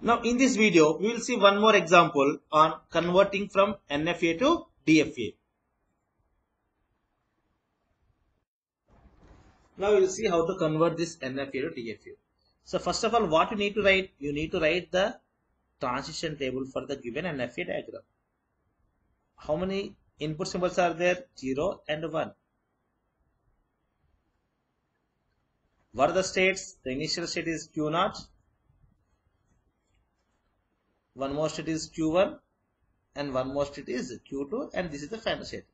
Now in this video, we will see one more example on converting from NFA to DFA. Now you will see how to convert this NFA to DFA. So first of all, what you need to write? You need to write the transition table for the given NFA diagram. How many input symbols are there? 0 and 1. What are the states? The initial state is Q0. One more state is Q1 and one more state is Q2 and this is the final state.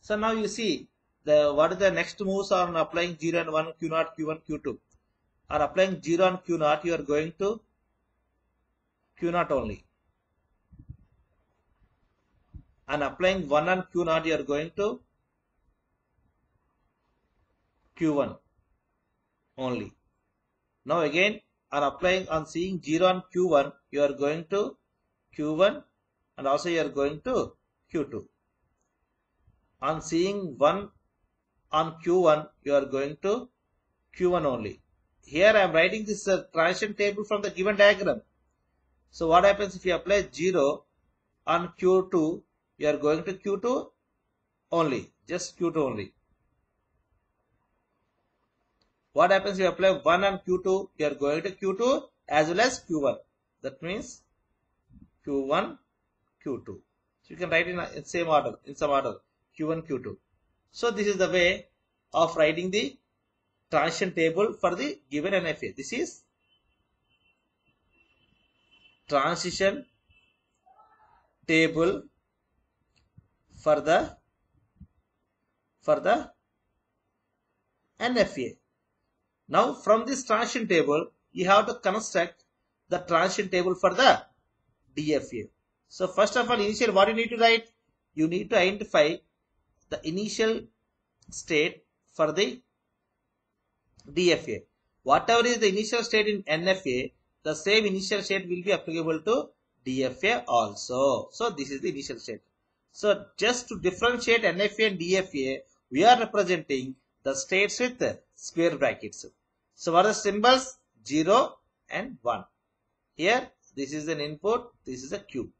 So now you see the what are the next moves on applying 0 and 1 Q0, Q1, Q2. Are applying 0 and Q0 you are going to Q0 only. And applying 1 and Q0 you are going to Q1 only. Now again are applying on seeing 0 on Q1 you are going to Q1 and also you are going to Q2. On seeing 1 on Q1 you are going to Q1 only. Here I am writing this uh, transition table from the given diagram. So what happens if you apply 0 on Q2 you are going to Q2 only just Q2 only. What happens if you apply 1 on Q2 you are going to Q2 as well as Q1 that means Q1 Q2 so you can write in, in same order in some order Q1 Q2 so this is the way of writing the transition table for the given NFA. This is transition table for the for the NFA. Now from this transition table you have to construct the transition table for the DFA. So first of all initial what you need to write? You need to identify the initial state for the DFA. Whatever is the initial state in NFA, the same initial state will be applicable to DFA also. So this is the initial state. So just to differentiate NFA and DFA, we are representing the states with square brackets. So what are the symbols? 0 and 1. Here this is an input, this is a Q.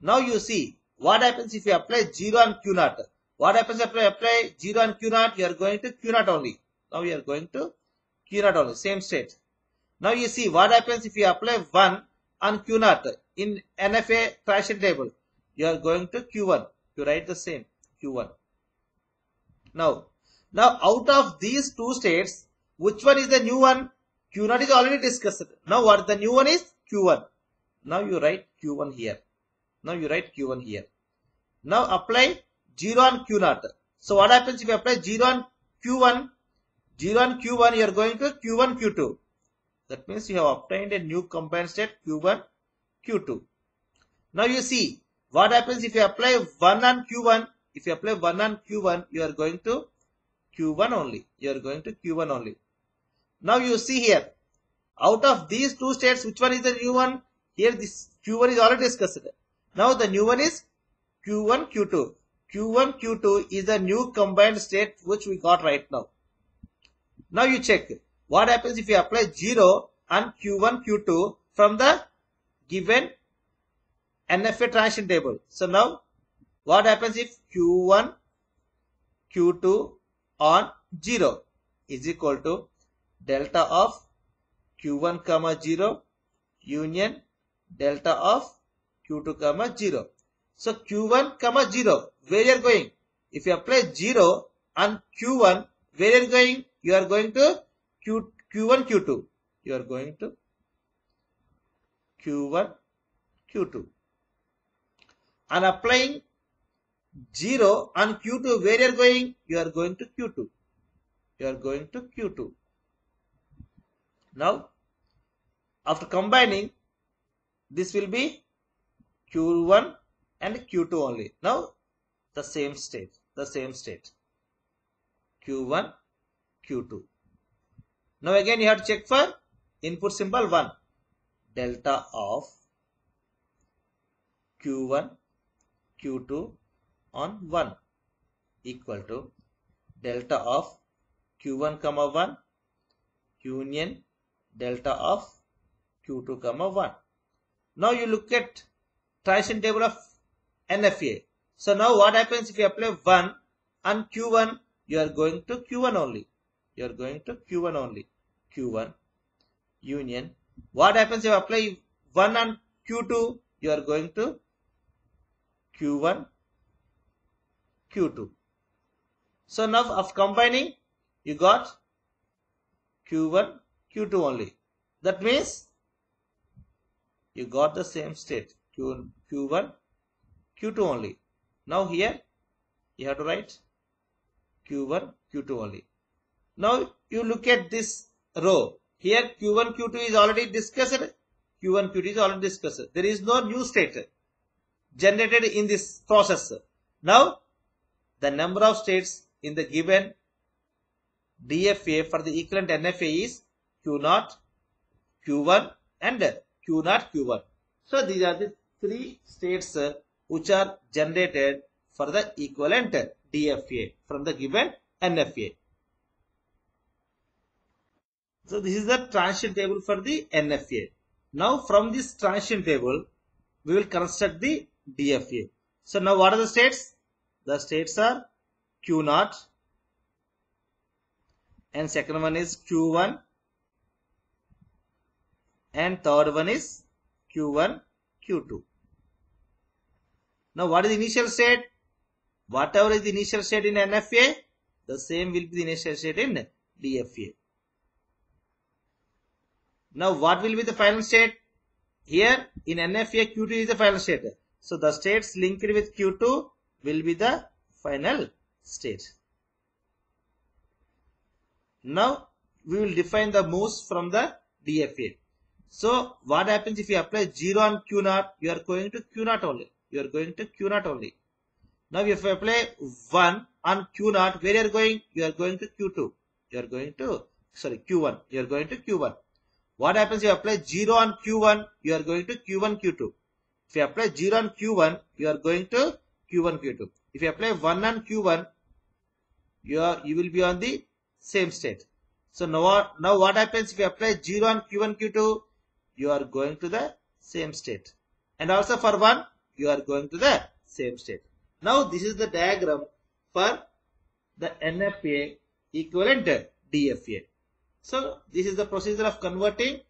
Now you see what happens if you apply 0 and Q naught. What happens if you apply 0 and Q naught? You are going to Q naught only. Now you are going to Q naught only, same state. Now you see what happens if you apply 1 on Q naught in NFA transition table. You are going to Q1. You write the same Q1. Now, now out of these two states, which one is the new one? Q naught is already discussed. Now what the new one is? Q1. Now you write Q1 here. Now you write Q1 here. Now apply 0 on Q naught. So what happens if you apply 0 on Q1? 0 on Q1 you are going to Q1 Q2. That means you have obtained a new combined state Q1 Q2. Now you see what happens if you apply 1 on Q1. If you apply 1 on Q1 you are going to Q1 only. You are going to Q1 only. Now you see here out of these two states which one is the new one? Here this Q1 is already discussed. Now the new one is Q1 Q2. Q1, Q2 is a new combined state which we got right now. Now you check what happens if you apply 0 and Q1, Q2 from the given NFA transition table. So now what happens if Q1, Q2 on 0 is equal to delta of Q1 comma 0 union delta of Q2 comma 0. So Q1 comma 0 where you are going? If you apply 0 on Q1, where you are going? You are going to Q, Q1, Q2. You are going to Q1, Q2. And applying 0 on Q2, where you are going? You are going to Q2. You are going to Q2. Now, after combining, this will be Q1 and Q2 only. Now, the same state, the same state. Q1, Q2. Now again you have to check for input symbol 1. Delta of Q1, Q2 on 1 equal to delta of Q1 comma 1 union delta of Q2 comma 1. Now you look at transition table of NFA. So now what happens if you apply 1 and Q1, you are going to Q1 only. You are going to Q1 only. Q1 union. What happens if you apply 1 and Q2, you are going to Q1, Q2. So now of combining, you got Q1, Q2 only. That means you got the same state Q, Q1, Q2 only. Now here you have to write Q1, Q2 only. Now you look at this row. Here Q1, Q2 is already discussed. Q1, Q2 is already discussed. There is no new state generated in this process. Now the number of states in the given DFA for the equivalent NFA is Q0, Q1 and Q0, Q1. So these are the three states uh, which are generated for the equivalent uh, DFA from the given NFA. So this is the transition table for the NFA. Now from this transition table, we will construct the DFA. So now what are the states? The states are Q0 and second one is Q1 and third one is Q1, Q2. Now what is the initial state? Whatever is the initial state in NFA, the same will be the initial state in DFA. Now what will be the final state? Here in NFA Q2 is the final state. So the states linked with Q2 will be the final state. Now we will define the moves from the DFA. So what happens if you apply 0 on Q0, you are going to Q0 only. You are going to Q0 only. Now if you apply 1 on Q0, where you are going? You are going to Q2. You are going to, sorry, Q1. You are going to Q1. What happens if you apply 0 on Q1, you are going to Q1, Q2. If you apply 0 on Q1, you are going to Q1, Q2. If you apply 1 on Q1, you, are, you will be on the same state. So now, now what happens if you apply 0 on Q1, Q2, you are going to the same state. And also for 1, you are going to the same state. Now this is the diagram for the NFA equivalent DFA. So this is the procedure of converting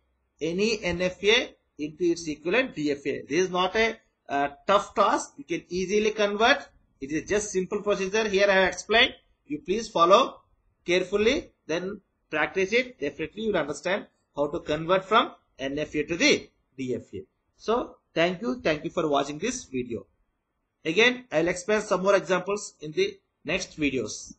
any NFA into its equivalent DFA. This is not a uh, tough task. You can easily convert. It is just simple procedure. Here I have explained. You please follow carefully. Then practice it. Definitely you will understand how to convert from NFA to the DFA. So thank you. Thank you for watching this video. Again, I will explain some more examples in the next videos.